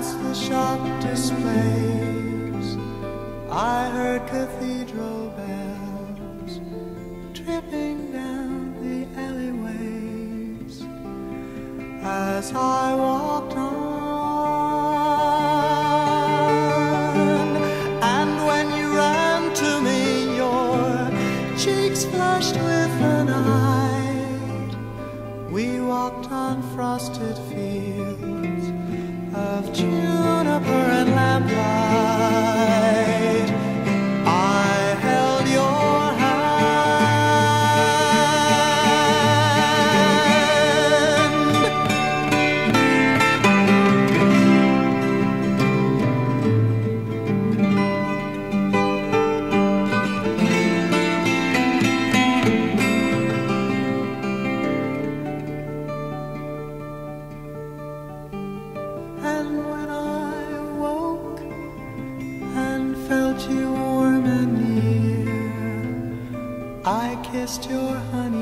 past the shop displays. I heard cathedral bells tripping down the alleyways as I walked on. And when you ran to me, your cheeks flushed with the night. We walked on frosted fields juniper and lamplight. Kissed your honey